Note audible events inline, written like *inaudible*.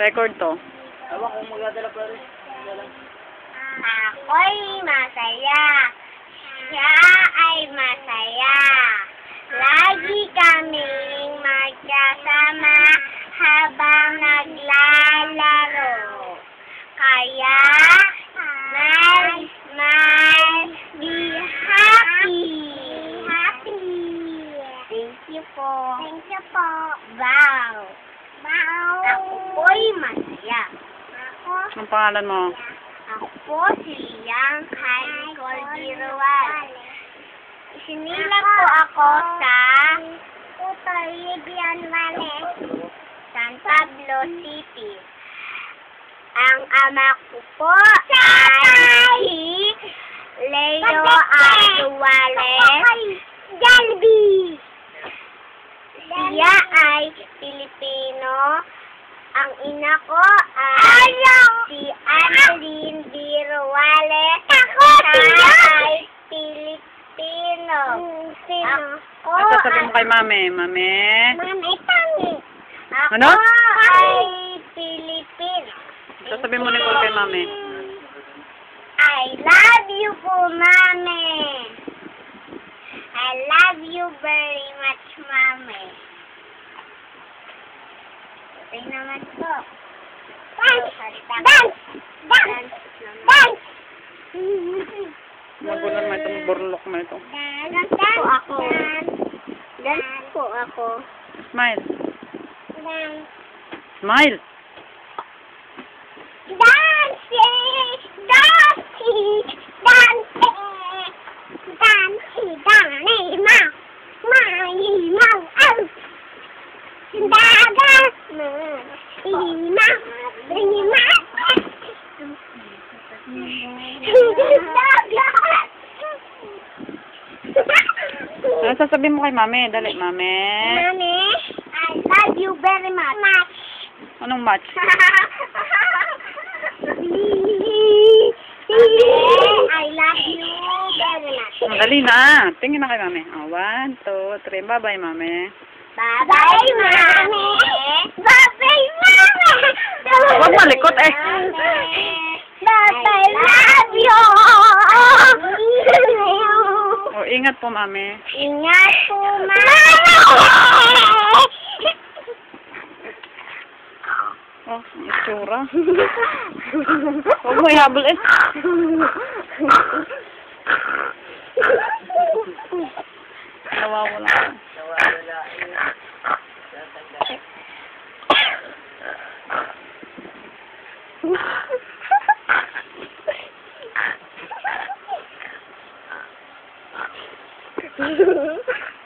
Record to. Ewan kung magdadala pa rin. Ako'y masaya. Siya ay masaya. Lagi kaming magkasama habang naglalaro. Kaya, smile, smile, be happy. Happy. Thank you po. Thank you po. Wow. Ako po'y masaya. Ako Anong pangalan mo? ako po si Liang Kay Cordirual. Isinilap po ako sa Utolibian Valley, San Pablo City. Ang ama ko po ay si Leo Actuales Galbi. Siya ay Pilipino. Ang ina ko ay si Annalyn. Ruales. Ako siya ay Pilipino. Ako Ano sasabihin mo ay... kay mami? Mami? Mami, tangi. Ako Ano? ay Pilipino. Sasabihin mo Nicole kay mami. I love you po, mami. I love you very much, mami. Okay naman po. Dance! Dance! Dance! Dance! Magulo naman itong burlok na ito. Dance po ako. Dance po ako. Smile. Dance. Smile. Dancing! Dancing! Dancing! Dancing! Dancing! Ma! Mai! Mau! Au! Daga! Lima! Lima! Ano sasabihin mo kay mami? Dali, mami. Mami, I love you very much. Much. Anong match? I love you very much. Dali na. Tingin na kay mami. Oh, one, two, three. Bye-bye, mami. Bye-bye, Mami. Bye-bye. Huwag malikot eh. Bye-bye, love you. Oh, ingat po, mami. Ingat po, Mami. Oh, ang itsura. Huwag mo ihabol eh. Thank *laughs* *laughs* you.